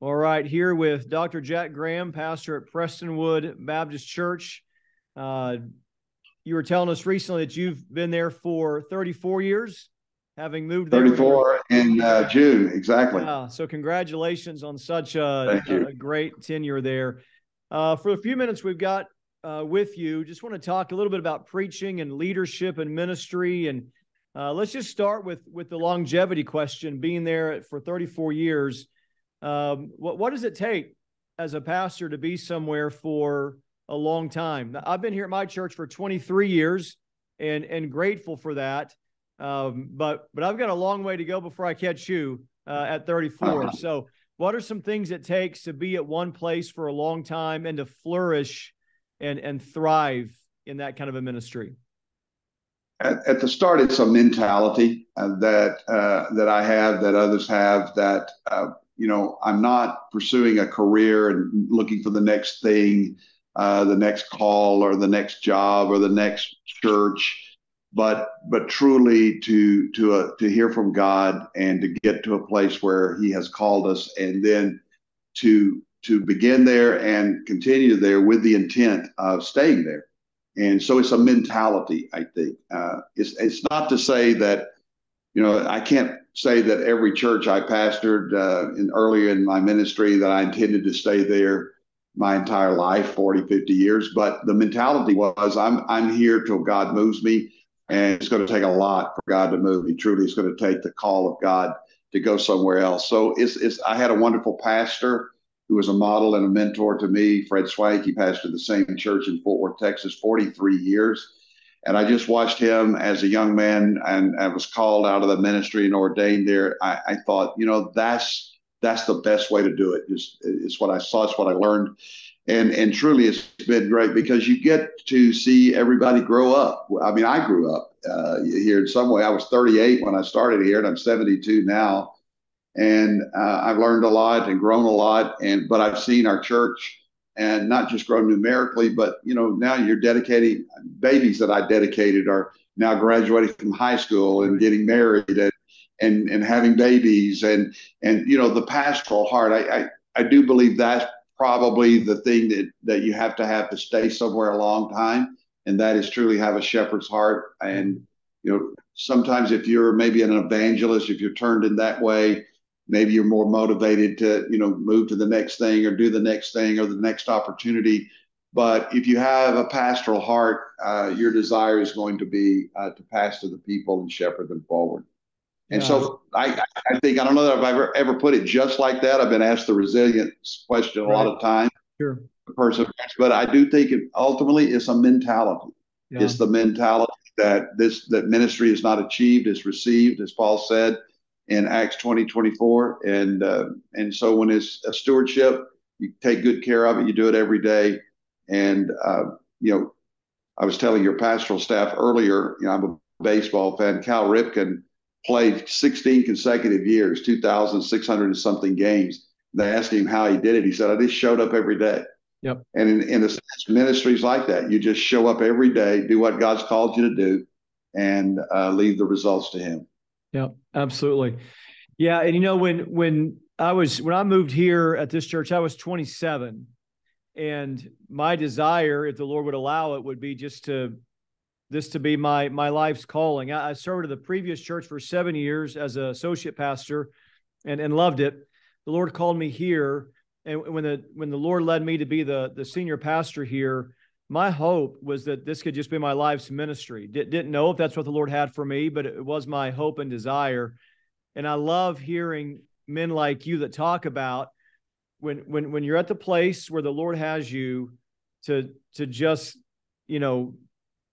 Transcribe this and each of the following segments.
All right, here with Dr. Jack Graham, pastor at Prestonwood Baptist Church. Uh, you were telling us recently that you've been there for 34 years, having moved there. 34 in uh, June, exactly. Yeah, so congratulations on such a, a great tenure there. Uh, for the few minutes we've got uh, with you, just want to talk a little bit about preaching and leadership and ministry. And uh, let's just start with with the longevity question. Being there for 34 years, um, what what does it take as a pastor to be somewhere for a long time? I've been here at my church for 23 years, and and grateful for that. Um, but but I've got a long way to go before I catch you uh, at 34. Uh-huh. So, what are some things it takes to be at one place for a long time and to flourish and and thrive in that kind of a ministry? At, at the start, it's a mentality uh, that uh, that I have, that others have, that uh, you know, I'm not pursuing a career and looking for the next thing, uh, the next call or the next job or the next church, but but truly to to uh, to hear from God and to get to a place where He has called us, and then to to begin there and continue there with the intent of staying there. And so it's a mentality, I think. Uh, it's it's not to say that you know I can't say that every church I pastored uh, in earlier in my ministry that I intended to stay there my entire life, 40, 50 years. But the mentality was I'm I'm here till God moves me. And it's going to take a lot for God to move me. Truly, it's going to take the call of God to go somewhere else. So it's, it's I had a wonderful pastor who was a model and a mentor to me, Fred Swank. He pastored the same church in Fort Worth, Texas, 43 years. And I just watched him as a young man, and I was called out of the ministry and ordained there. I, I thought, you know, that's that's the best way to do it. Is it's what I saw, it's what I learned, and and truly, it's been great because you get to see everybody grow up. I mean, I grew up uh, here in some way. I was 38 when I started here, and I'm 72 now, and uh, I've learned a lot and grown a lot. And but I've seen our church and not just grow numerically, but you know now you're dedicating babies that I dedicated are now graduating from high school and getting married and and, and having babies and and you know the pastoral heart. I, I I do believe that's probably the thing that that you have to have to stay somewhere a long time, and that is truly have a shepherd's heart. And you know sometimes if you're maybe an evangelist, if you're turned in that way, maybe you're more motivated to you know move to the next thing or do the next thing or the next opportunity. But if you have a pastoral heart uh, your desire is going to be uh, to pastor the people and shepherd them forward. And yeah. so I, I think i don't know that i've ever ever put it just like that. I've been asked the resilience question a right. lot of times. Sure. Perseverance. But i do think it ultimately it's a mentality. Yeah. it's the mentality that this that ministry is not achieved is received as paul said in Acts 20, 24. And, uh, and so when it's a stewardship, you take good care of it, you do it every day. And, uh, you know, I was telling your pastoral staff earlier, you know, I'm a baseball fan. Cal Ripken played 16 consecutive years, 2,600 and something games. They asked him how he did it. He said, I just showed up every day. Yep. And in, in the ministries like that, you just show up every day, do what God's called you to do, and uh, leave the results to Him. Yeah, absolutely. Yeah, and you know when when I was when I moved here at this church, I was 27, and my desire, if the Lord would allow it, would be just to this to be my my life's calling. I, I served at the previous church for seven years as an associate pastor, and and loved it. The Lord called me here, and when the when the Lord led me to be the the senior pastor here, my hope was that this could just be my life's ministry. D- didn't know if that's what the Lord had for me, but it was my hope and desire. And I love hearing men like you that talk about when when when you're at the place where the Lord has you to to just you know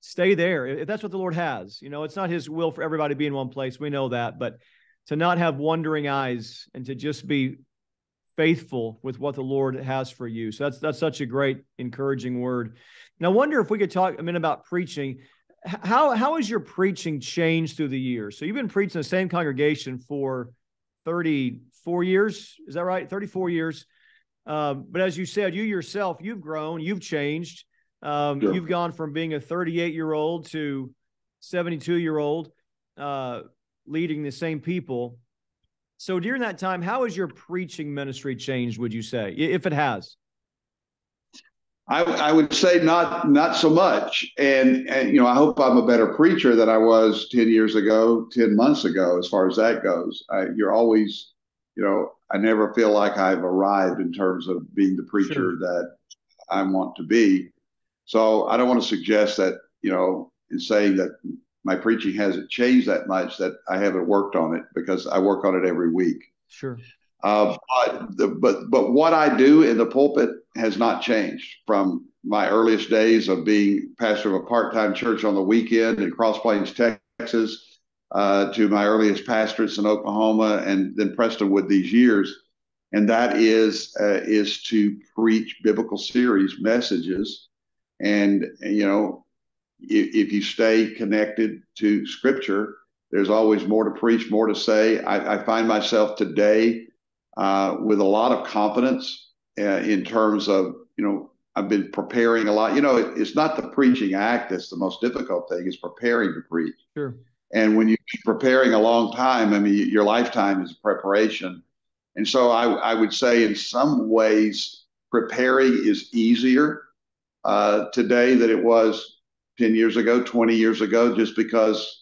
stay there if that's what the Lord has. You know, it's not His will for everybody to be in one place. We know that, but to not have wandering eyes and to just be faithful with what the Lord has for you. So that's that's such a great encouraging word. Now, I wonder if we could talk a minute about preaching. How how has your preaching changed through the years? So you've been preaching the same congregation for 34 years. Is that right? 34 years. Um, but as you said, you yourself, you've grown, you've changed. Um, sure. You've gone from being a 38 year old to 72 year old, uh, leading the same people. So during that time, how has your preaching ministry changed? Would you say, if it has? I, I would say not not so much, and, and you know I hope I'm a better preacher than I was ten years ago, ten months ago, as far as that goes. I, you're always, you know, I never feel like I've arrived in terms of being the preacher sure. that I want to be. So I don't want to suggest that you know in saying that my preaching hasn't changed that much that I haven't worked on it because I work on it every week. Sure. Uh, but, the, but but what I do in the pulpit has not changed from my earliest days of being pastor of a part-time church on the weekend in Cross Plains, Texas, uh, to my earliest pastorates in Oklahoma, and then Prestonwood these years, and that is uh, is to preach biblical series messages, and you know, if, if you stay connected to Scripture, there's always more to preach, more to say. I, I find myself today uh, with a lot of confidence uh, in terms of, you know, I've been preparing a lot. You know, it, it's not the preaching act that's the most difficult thing, it's preparing to preach. Sure. And when you're preparing a long time, I mean, your lifetime is preparation. And so I, I would say, in some ways, preparing is easier uh, today than it was 10 years ago, 20 years ago, just because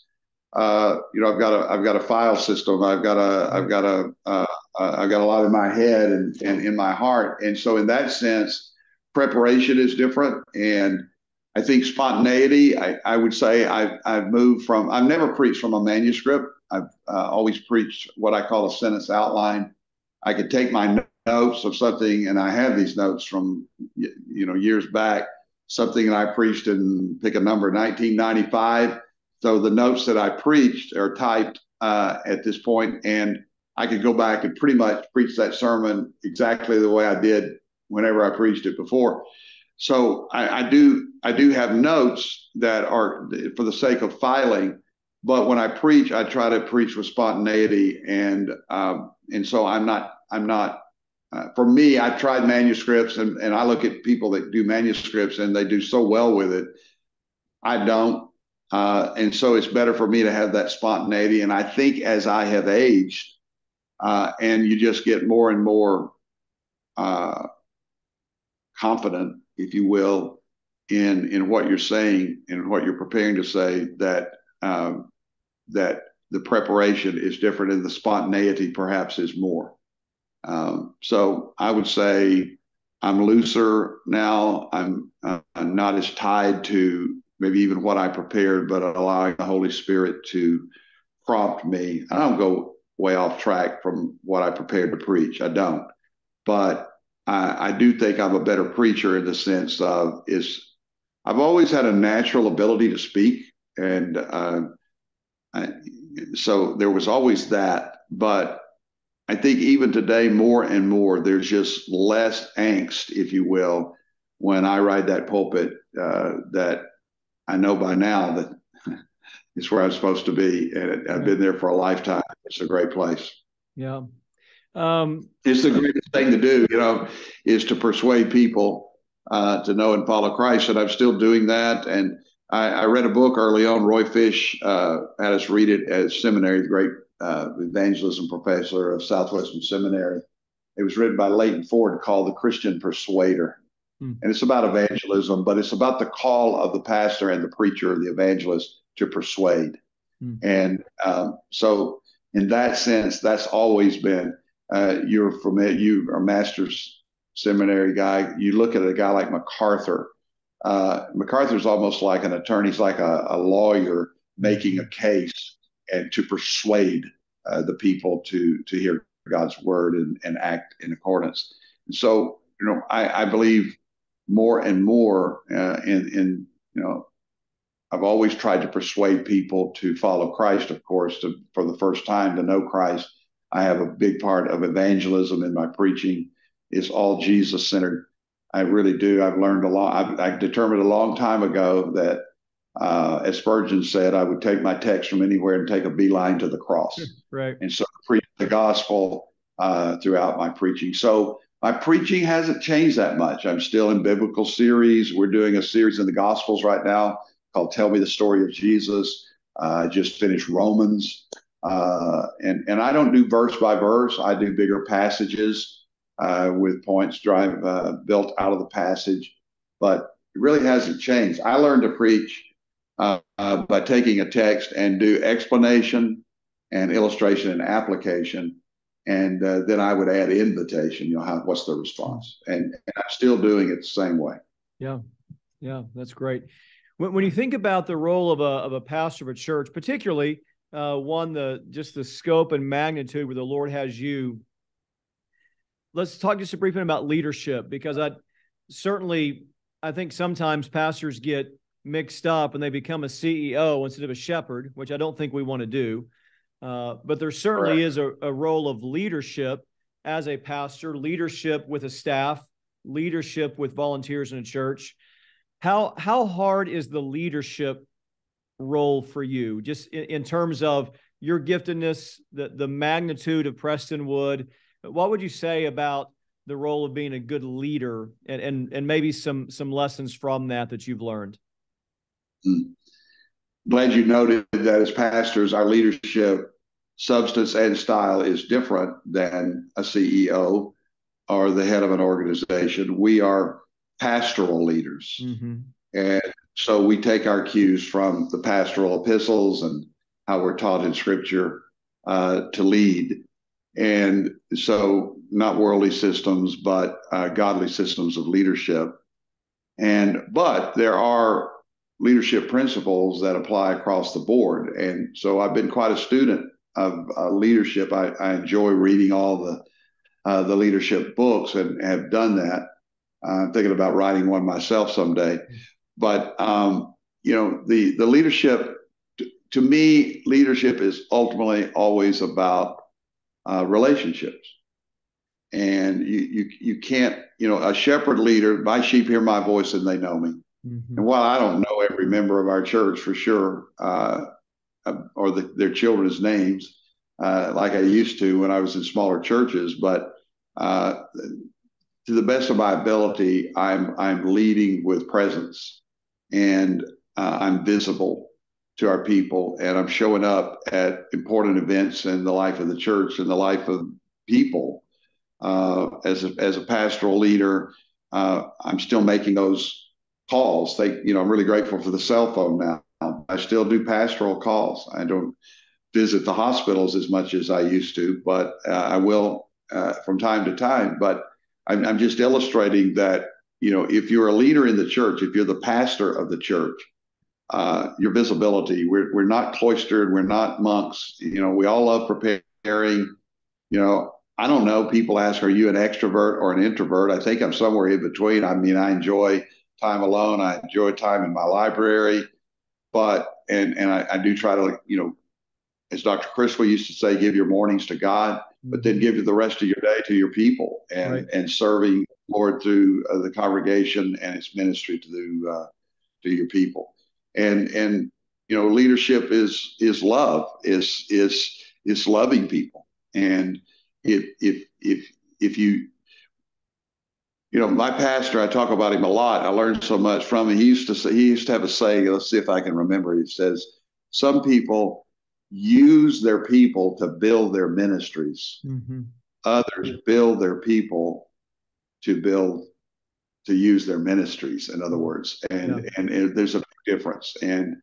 uh, you know, I've got a I've got a file system. I've got a I've got a uh, I've got a lot in my head and, and in my heart. And so in that sense, preparation is different. And I think spontaneity, I, I would say I've, I've moved from, I've never preached from a manuscript. I've uh, always preached what I call a sentence outline. I could take my notes of something, and I have these notes from, you know, years back, something that I preached in, pick a number, 1995 so the notes that I preached are typed uh, at this point, and I could go back and pretty much preach that sermon exactly the way I did whenever I preached it before. So I, I do I do have notes that are for the sake of filing, but when I preach, I try to preach with spontaneity, and um, and so I'm not I'm not uh, for me, I've tried manuscripts and, and I look at people that do manuscripts and they do so well with it. I don't. Uh, and so it's better for me to have that spontaneity. And I think as I have aged, uh, and you just get more and more uh, confident, if you will, in in what you're saying and what you're preparing to say, that um, that the preparation is different and the spontaneity perhaps is more. Um, so I would say I'm looser now. I'm, uh, not as tied to maybe even what I prepared, but allowing the Holy Spirit to prompt me. I don't go way off track from what I prepared to preach. I don't. But I, I do think I'm a better preacher in the sense of is I've always had a natural ability to speak. And uh, I, so there was always that. But I think even today, more and more, there's just less angst, if you will, when I ride that pulpit uh, that I know by now that it's where I'm supposed to be, and it, I've been there for a lifetime. It's a great place. Yeah, um, it's the greatest thing to do. You know, is to persuade people uh, to know and follow Christ, and I'm still doing that. And I, I read a book early on. Roy Fish uh, had us read it at seminary, the great uh, evangelism professor of Southwestern Seminary. It was written by Leighton Ford called The Christian Persuader. Hmm. And it's about evangelism, but it's about the call of the pastor and the preacher, the evangelist, to persuade. Mm. And um, so, in that sense, that's always been uh, you're from it. You are a master's seminary guy. You look at a guy like MacArthur. Uh, MacArthur's almost like an attorney. He's like a, a lawyer making a case and to persuade uh, the people to to hear God's word and, and act in accordance. And so, you know, I, I believe more and more uh, in, in, you know, I've always tried to persuade people to follow Christ, of course, to, for the first time to know Christ. I have a big part of evangelism in my preaching. It's all Jesus centered. I really do. I've learned a lot. I, I determined a long time ago that, uh, as Spurgeon said, I would take my text from anywhere and take a beeline to the cross. Right. And so preach the gospel uh, throughout my preaching. So my preaching hasn't changed that much. I'm still in biblical series. We're doing a series in the Gospels right now called Tell Me the Story of Jesus. Uh, I just finished Romans. Uh, and and I don't do verse by verse. I do bigger passages uh, with points drive uh, built out of the passage, but it really hasn't changed. I learned to preach uh, uh, by taking a text and do explanation and illustration and application, and uh, then I would add invitation. You know, how what's the response? And, and I'm still doing it the same way. Yeah, yeah, that's great. When, when you think about the role of a of a pastor of a church, particularly uh, one the just the scope and magnitude where the Lord has you. Let's talk just a brief minute about leadership because I certainly I think sometimes pastors get mixed up and they become a CEO instead of a shepherd, which I don't think we want to do. Uh, but there certainly is a, a role of leadership as a pastor, leadership with a staff, leadership with volunteers in a church. How how hard is the leadership role for you, just in, in terms of your giftedness, the the magnitude of Prestonwood? What would you say about the role of being a good leader, and and and maybe some some lessons from that that you've learned? Hmm. Glad you noted that as pastors, our leadership substance and style is different than a CEO or the head of an organization. We are pastoral leaders. Mm-hmm. And so we take our cues from the pastoral epistles and how we're taught in scripture uh, to lead. And so, not worldly systems, but uh, godly systems of leadership. And, but there are leadership principles that apply across the board. And so, I've been quite a student of uh, leadership. I, I, enjoy reading all the uh, the leadership books and have done that. I'm thinking about writing one myself someday. But um, you know, the the leadership to, me, leadership is ultimately always about uh, relationships. And you you you can't you know a shepherd leader. My sheep hear my voice and they know me. Mm-hmm. And while I don't know every member of our church for sure, uh, uh or the, their children's names, uh, like I used to when I was in smaller churches, but uh, to the best of my ability, I'm I'm leading with presence and uh, I'm visible to our people, and I'm showing up at important events in the life of the church and the life of people. Uh, as a, as a pastoral leader, I'm still making those calls. They, you know, I'm really grateful for the cell phone now. I still do pastoral calls. I don't visit the hospitals as much as I used to, but uh, I will uh, from time to time. But I'm, I'm just illustrating that you know, if you're a leader in the church, if you're the pastor of the church, uh, your visibility, we're, we're not cloistered, we're not monks. You know, we all love preparing. You know, I don't know. People ask, are you an extrovert or an introvert? I think I'm somewhere in between. I mean, I enjoy time alone. I enjoy time in my library, but, and, and I, I do try to, you know, as Dr. Criswell used to say, give your mornings to God, but then give the rest of your day to your people and, right. and serving Lord through uh, the congregation and its ministry to the, uh, to your people. And and you know, leadership is is love, is is is loving people. And if if if if you you know, my pastor, I talk about him a lot. I learned so much from him. He used to say, he used to have a saying. Let's see if I can remember. He says, "Some people use their people to build their ministries. Mm-hmm. Others build their people to build to use their ministries in other words and yeah. and it, there's a big difference and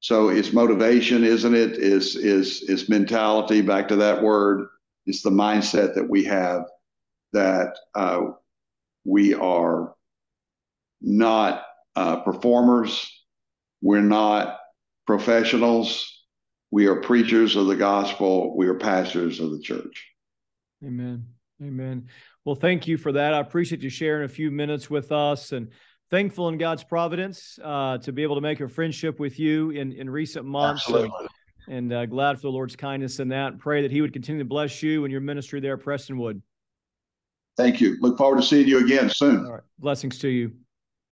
so it's motivation isn't it is is is mentality back to that word it's the mindset that we have that uh, we are not uh, performers we're not professionals we are preachers of the gospel we are pastors of the church amen amen well, thank you for that. I appreciate you sharing a few minutes with us and thankful in God's providence uh, to be able to make a friendship with you in, in recent months. Absolutely. And, uh, glad for the Lord's kindness in that. And pray that He would continue to bless you and your ministry there, Prestonwood. Thank you. Look forward to seeing you again soon. All right. Blessings to you.